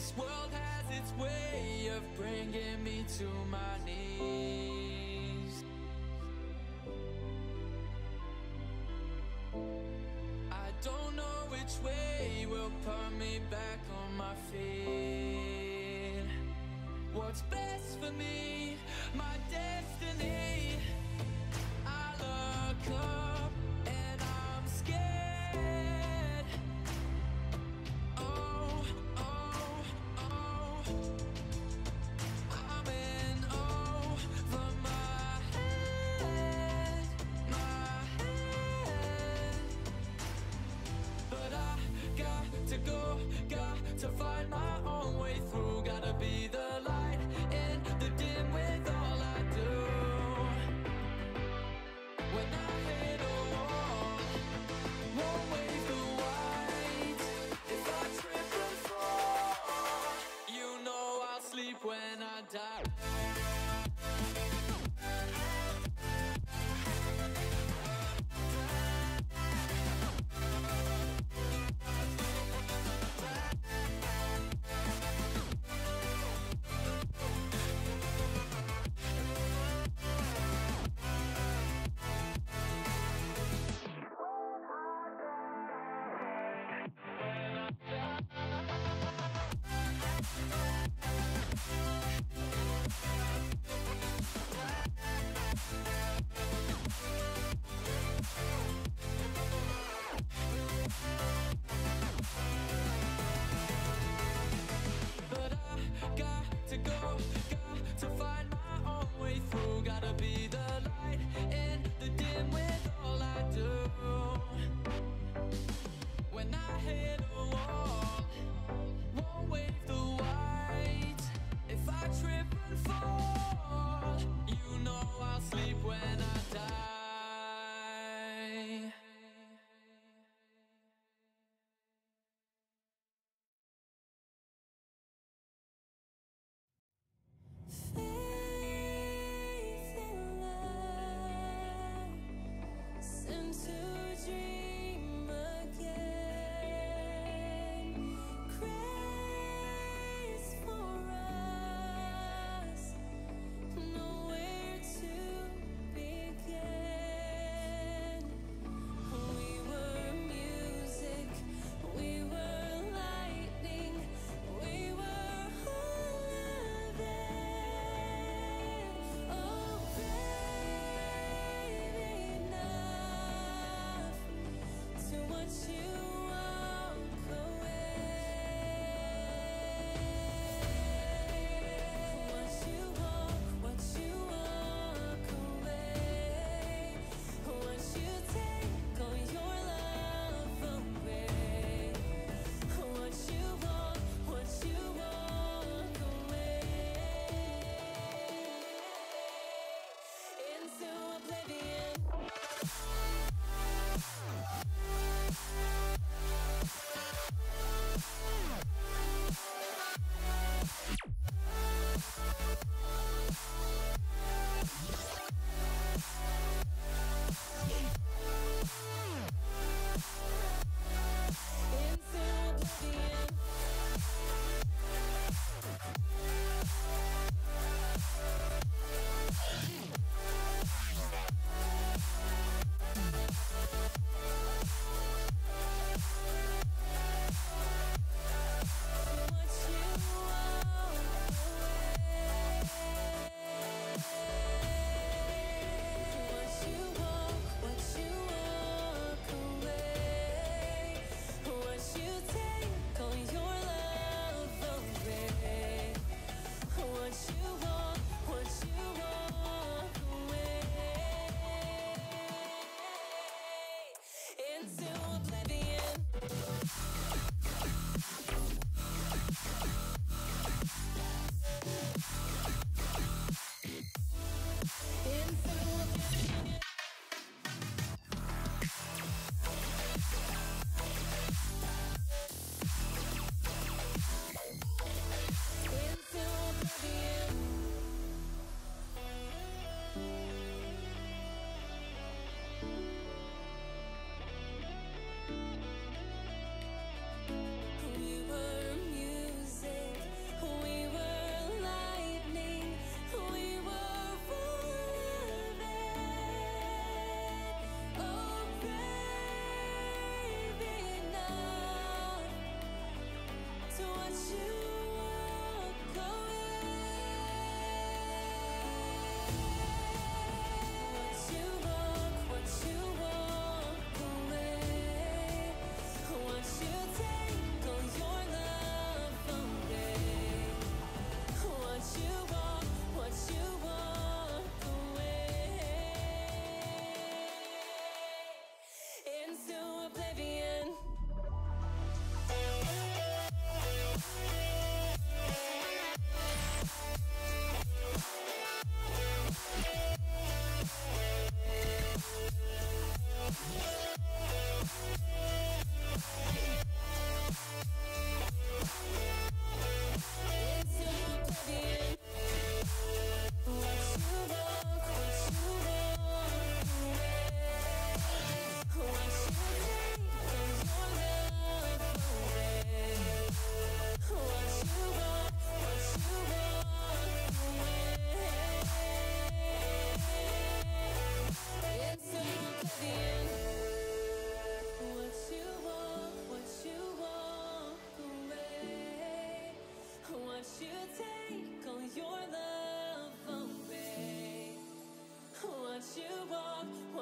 This world has its way of bringing me to my knees. I don't know which way will put me back on my feet. What's best for me, my destiny. I look up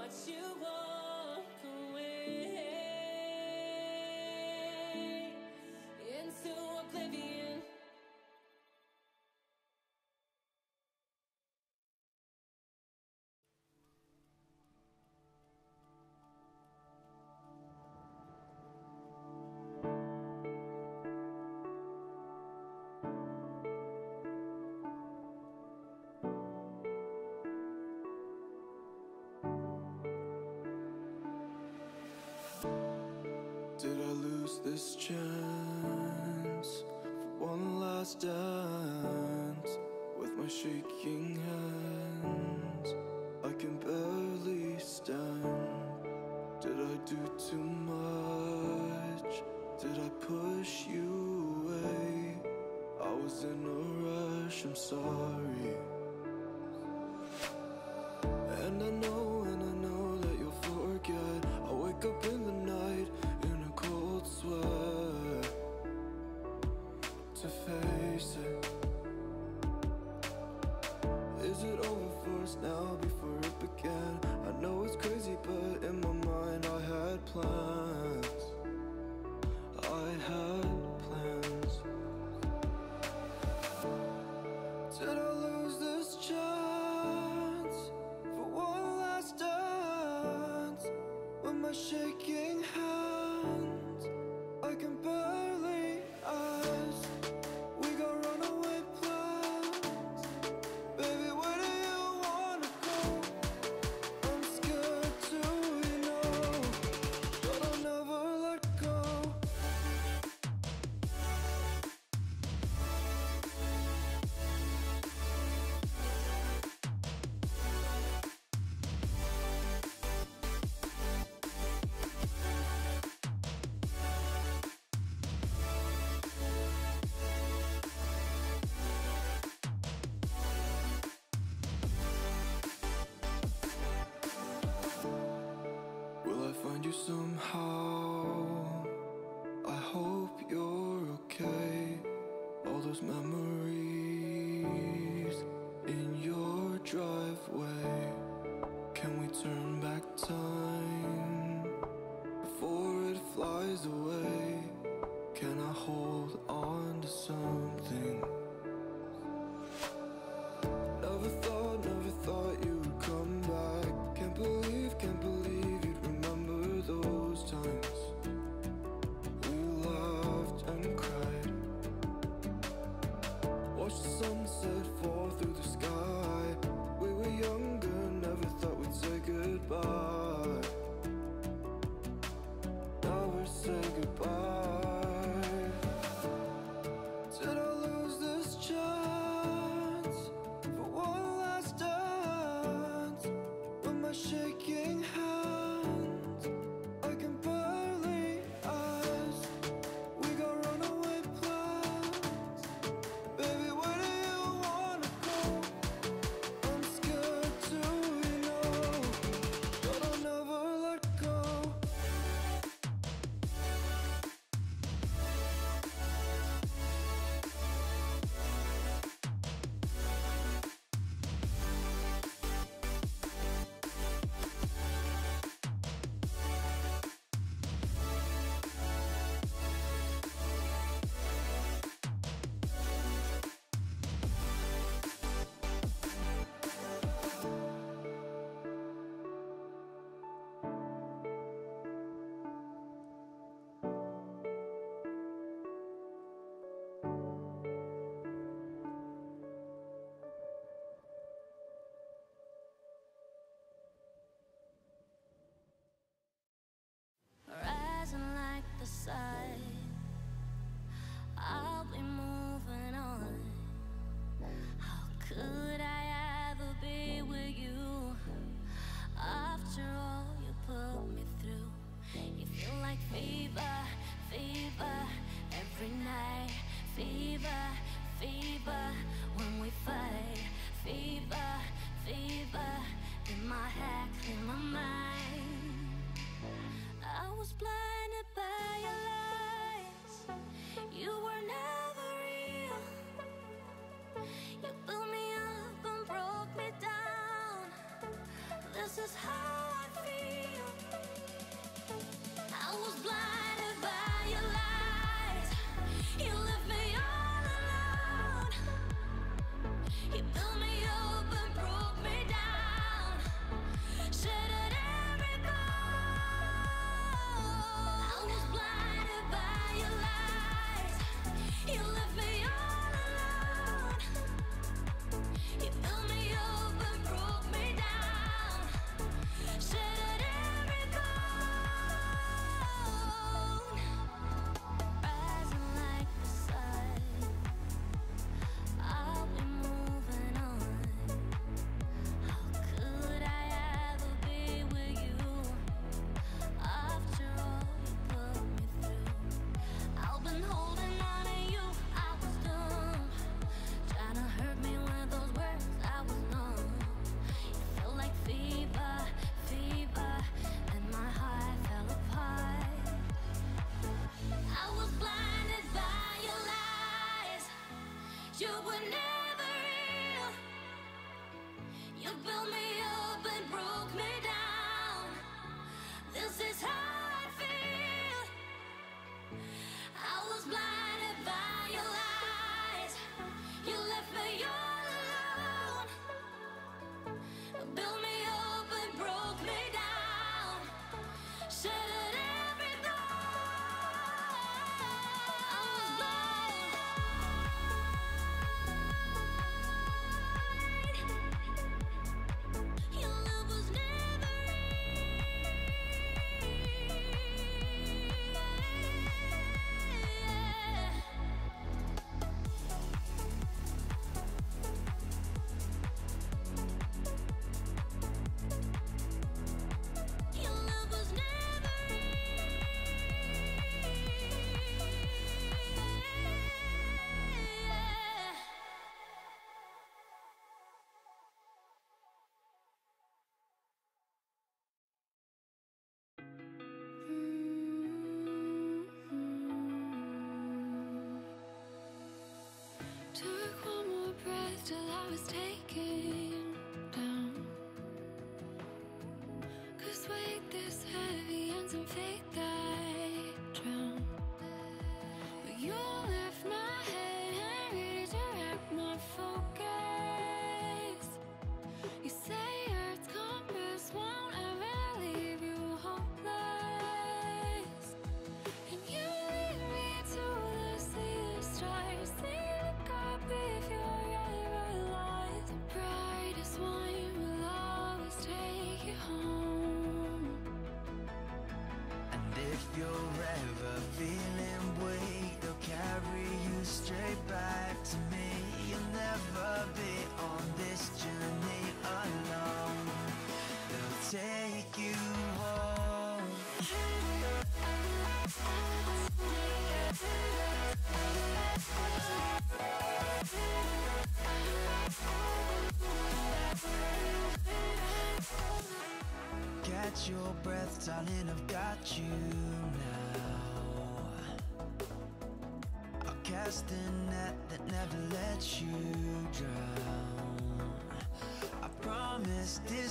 what you this chance for one last dance with my shaking hands. I can barely stand. Did I do too much? Did I push you away? I was in a rush, I'm sorry. And I know my mood. if you're ever feeling weak. your breath, darling, I've got you now. I'll cast a net that never lets you